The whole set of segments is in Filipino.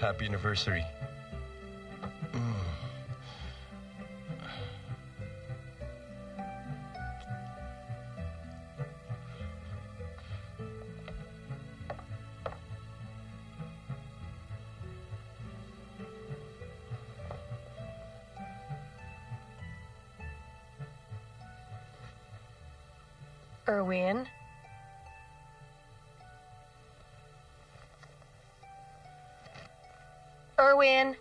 Happy anniversary. Erwin? Erwin?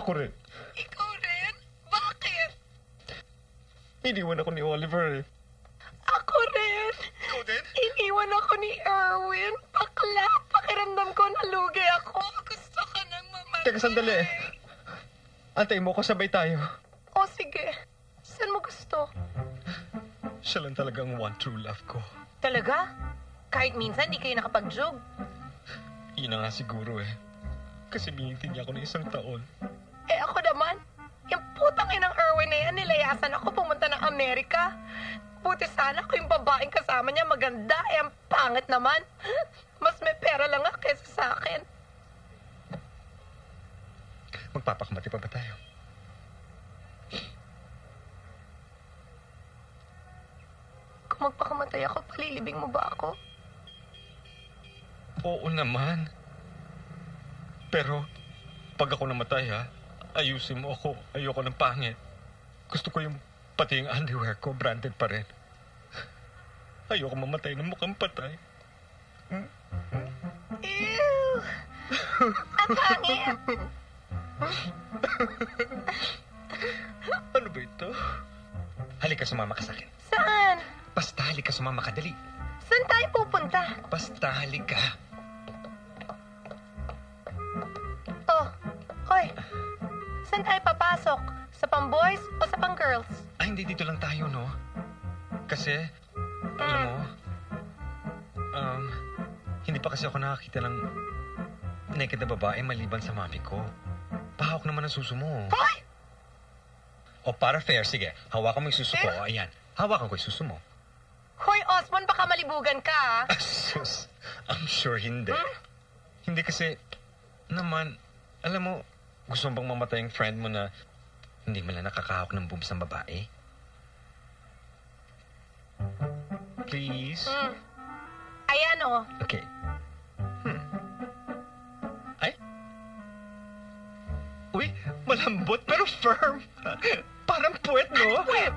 Ako rin. Ikaw rin? Bakit? Iniwan ako ni Oliver eh. Ako rin. Ikaw din? Iniwan ako ni Erwin. Bakla, pakiramdam ko nalugi ako. Gusto ko nang mamatay. Teka, sandali. Antayin mo ko, sabay tayo. O sige. Saan mo gusto? Siya lang talagang one true love ko. Talaga? Kahit minsan di kayo nakapag-jog. Yun na nga siguro eh. Kasi binitin niya ako ng isang taon. Eh ako naman, yung putang inang Erwin na yan, nilayasan ako Amerika. Buti sana ko yung babaeng kasama niya maganda, eh ang pangit naman. Mas may pera lang nga kaysa sa akin. Magpapakamati pa ba tayo? Kung magpakamatay ako, palilibing mo ba ako? Oo naman. Pero, pag ako namatay ha, ayusin mo ako. Ayoko ng pangit. Gusto ko yung pati yung underwear ko, branded pa rin. Ayoko mamatay ng mukhang patay. Ew! Ang pangit! Ano ba ito? Halika, sumama ka sa akin. Saan? Basta halika, sumama ka, dali. Saan tayo pupunta? Basta halika. Oh, hoy. Saan tayo papasok? Sa pang-boys o sa pang-girls? Ah, hindi dito lang tayo, no? Kasi, alam mo, um, hindi pa kasi ako nakakita ng naked na babae maliban sa mami ko. Pahawak naman ang suso mo. Hoy! O para fair, sige. Hawakan mo yung suso ko. Ayan. Hawakan ko yung suso mo. Hoy, Osmond, baka malibugan ka, ah. Ah, sus. I'm sure hindi. Hindi kasi, naman, alam mo, gusto mo bang mamatay yung friend mo na hindi mo lang nakakahawak ng boobs ng babae? Please? Mm. Ayan, oh. Okay. Hmm. Ay? Uy, malambot pero firm. Parang puwet, no? Wait!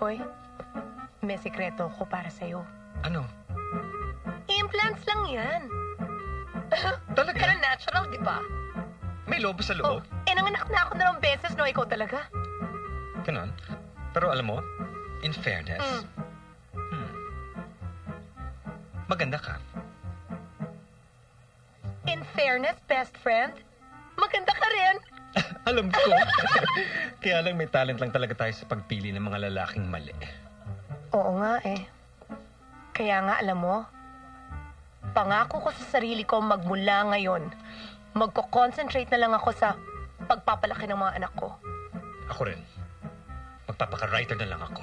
Hoy, may sekreto ko para sa'yo. Ano? Implants lang yan. Talaga? Pero natural, di ba? May lobo sa Oh, loob? eh na ako dalawang beses, no? Ikaw talaga. Ganon. Pero alam mo, in fairness, Mm. hmm, maganda ka. In fairness, best friend, maganda ka rin. alam ko. Kaya lang may talent lang talaga tayo sa pagpili ng mga lalaking mali. Oo nga eh. Kaya nga alam mo, pangako ko sa sarili ko magmula ngayon, magko-concentrate na lang ako sa pagpapalaki ng mga anak ko. Ako rin. Magpapaka-writer na lang ako.